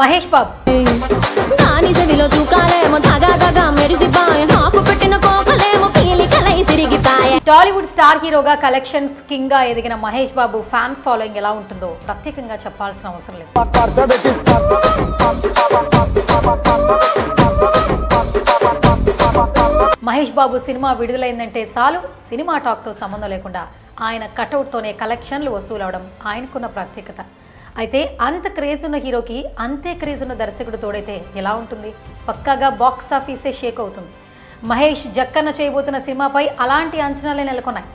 మహేష్ బాబు. నా నిజవిలో తూకాలేమో దగా దగా మెరిసిపాయ. నాకు పెట్టిన కోకలేమో పీలికలై సిరిగిపాయ. టాలీవుడ్ స్టార్ హీరోగా కలెక్షన్స్ కింగ్గా ఎదిగిన మహేష్ బాబు ఫ్యాన్ ఫాలోయింగ్ ఎలా ఉంటుందో ప్రత్యేకంగా చెప్పాల్సిన అవసరం లేదు. మహేష్ బాబు సినిమా విడుదలైందంటే చాలు. సినిమా టాక్తో సంబంధం లేకుండా ఆయన కటౌట్తోనే కలెక్షన్లు వసూలవడం ఆయనకున్న ప్రత్యేకత. అయితే అంత క్రేజ్ ఉన్న హీరోకి అంతే క్రేజ్ ఉన్న దర్శకుడు తోడైతే ఎలా ఉంటుంది? పక్కాగా బాక్స్ ఆఫీసే షేక్ అవుతుంది. మహేష్ జక్కన్న చేయబోతున్న సినిమాపై అలాంటి అంచనాలే నెలకొన్నాయి.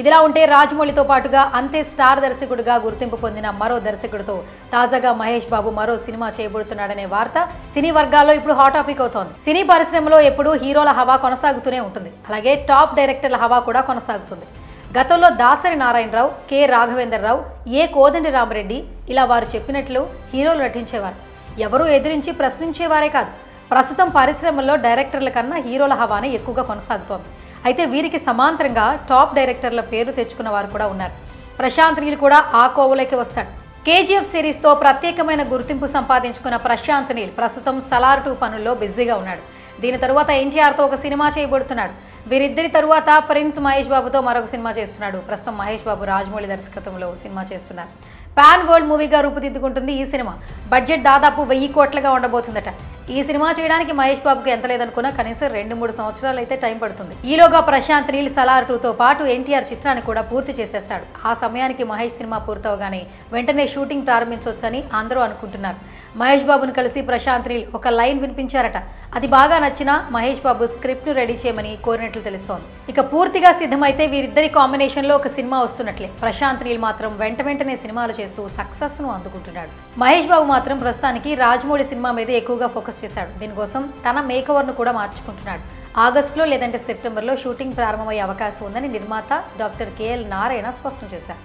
ఇదిలా ఉంటే రాజమౌళితో పాటుగా అంతే స్టార్ దర్శకుడిగా గుర్తింపు పొందిన మరో దర్శకుడితో తాజాగా మహేష్ బాబు మరో సినిమా చేయబడుతున్నాడనే వార్త సినీ వర్గాల్లో ఇప్పుడు హాట్ టాపిక్ అవుతోంది. సినీ పరిశ్రమలో ఎప్పుడూ హీరోల హవా కొనసాగుతూనే ఉంటుంది. అలాగే టాప్ డైరెక్టర్ల హవా కూడా కొనసాగుతుంది. గతంలో దాసరి నారాయణరావు కె రాఘవేంద్రరావు ఏ కోదండి రామరెడ్డి ఇలా వారు చెప్పినట్లు హీరోలు నటించేవారు. ఎవరూ ఎదిరించి ప్రశ్నించేవారే కాదు. ప్రస్తుతం పరిశ్రమల్లో డైరెక్టర్ల కన్నా హీరోల హవానే ఎక్కువగా కొనసాగుతోంది. అయితే వీరికి సమాంతరంగా టాప్ డైరెక్టర్ల పేరు తెచ్చుకున్న వారు కూడా ఉన్నారు. ప్రశాంత్ నీల్ కూడా ఆ కోవలోకి వస్తాడు. కేజీఎఫ్ సిరీస్తో ప్రత్యేకమైన గుర్తింపు సంపాదించుకున్న ప్రశాంత్ నీల్ ప్రస్తుతం సలార్ టూ పనుల్లో బిజీగా ఉన్నాడు. దీని తరువాత ఎన్టీఆర్తో ఒక సినిమా చేయబడుతున్నాడు వీరిద్దరి తరువాత ప్రిన్స్ మహేష్ బాబుతో మరొక సినిమా చేస్తున్నాడు. ప్రస్తుతం మహేష్ బాబు రాజమౌళి దర్శకత్వంలో సినిమా చేస్తున్నారు. పాన్ వరల్డ్ మూవీగా రూపుదిద్దుకుంటుంది ఈ సినిమా. బడ్జెట్ దాదాపు వెయ్యి కోట్లుగా ఉండబోతుందట. ఈ సినిమా చేయడానికి మహేష్ బాబుకి ఎంత లేదనుకున్నా కనీసం రెండు మూడు సంవత్సరాలు అయితే టైం పడుతుంది. ఈలోగా ప్రశాంత్ నీల్ సలార్ టూతో పాటు ఎన్టీఆర్ చిత్రాన్ని కూడా పూర్తి చేసేస్తాడు. ఆ సమయానికి మహేష్ సినిమా పూర్తవగానే వెంటనే షూటింగ్ ప్రారంభించవచ్చని అందరూ అనుకుంటున్నారు. మహేష్ బాబును కలిసి ప్రశాంత్ నీల్ ఒక లైన్ వినిపించారట. అది బాగా నచ్చినా మహేష్ బాబు స్క్రిప్ట్ను రెడీ చేయమని కోరినట్లు తెలుస్తోంది. ఇక పూర్తిగా సిద్ధమైతే వీరిద్దరి కాంబినేషన్లో ఒక సినిమా వస్తున్నట్లే. ప్రశాంత్ నీల్ మాత్రం వెంట వెంటనే సినిమాలు చేస్తూ సక్సెస్ను అందుకుంటున్నాడు. మహేష్ బాబు మాత్రం ప్రస్తుతానికి రాజమౌళి సినిమా మీద ఎక్కువగా ఫోకస్ చేశాడు. దీనికోసం తన మేకవర్ను కూడా మార్చుకుంటున్నాడు. ఆగస్టులో లేదంటే సెప్టెంబర్లో షూటింగ్ ప్రారంభమయ్యే అవకాశం ఉందని నిర్మాత డాక్టర్ కేఎల్ నారాయణ స్పష్టం చేశారు.